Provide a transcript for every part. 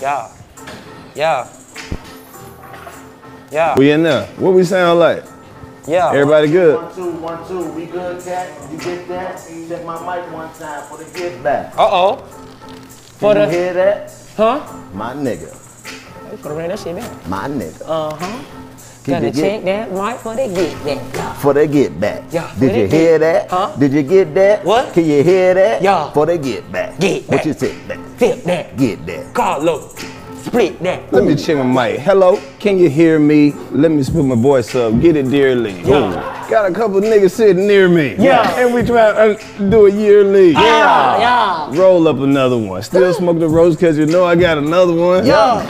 Yeah. Yeah. Yeah. We in there. What we sound like? Yeah. Everybody good? One, two, one, two. We good, cat? You get that? Check my mic one time for the get back. Uh oh. For Can you hear that? huh? My nigga. You for the ran that shit back. My nigga. Uh huh. Can Gotta check get that mic for the get that. for the get back? Yeah, Did the you get- hear that? Huh? Did you get that? What? Can you hear that? Yeah. For the get back. Get back. What you say? That? Flip that. Get that. Carlo. Split that. Let me check my mic. Hello, can you hear me? Let me put my voice up. Get it dearly. Yeah. Got a couple niggas sitting near me. Yeah. And we try to uh, do a yearly. Yeah. Yeah. Roll up another one. Still smoke the rose because you know I got another one. Yeah.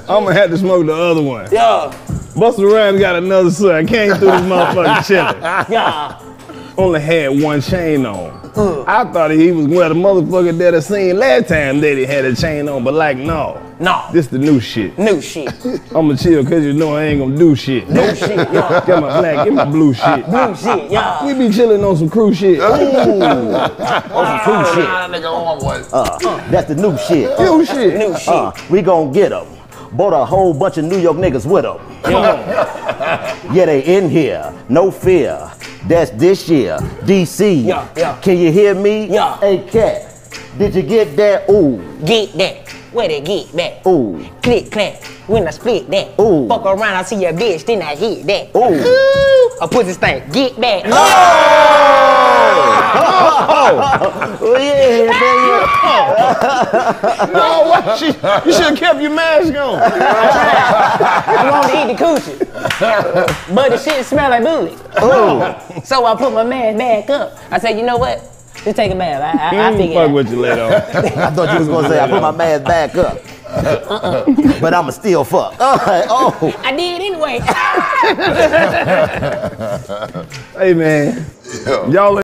I'm gonna have to smoke the other one. Yeah. Busta Rhymes got another son. I came through this motherfucker chilling. Yeah. Only had one chain on. I thought he was where the motherfucker that I seen last time that he had a chain on, but like no. No. This the new shit. New shit. I'ma chill cause you know I ain't gonna do shit. New shit. Yeah. Get my black, get my blue shit. Blue shit. Yeah. We be chilling on some crew shit. Ooh. On some cool shit. Nigga on. Uh, that's the new shit. New shit. New shit. Uh, we gon' get them. Bought a whole bunch of New York niggas with them. Yeah, they in here. No fear. That's this year. DC. Yeah, yeah. Can you hear me? Yeah. Hey, cat. Did you get that? Ooh. Get that. Where they get that? Ooh. Click clack. When I split that. Ooh. Fuck around, I see your bitch, then I hit that. Ooh. A pussy stank. Get back. Oh, Oh, yeah, baby. No, what? She, you should have kept your mask on. I want to eat the coochie. but the shit smell like booty. Ooh. So I put my mask back up. I said, you know what? Just take a bath. I, I, I figured Fuck out. with you later. I thought you was gonna say I put my mask back up. Uh-uh. but I'ma still fuck. Oh. All right. Oh. I did anyway. hey man, Yo. y'all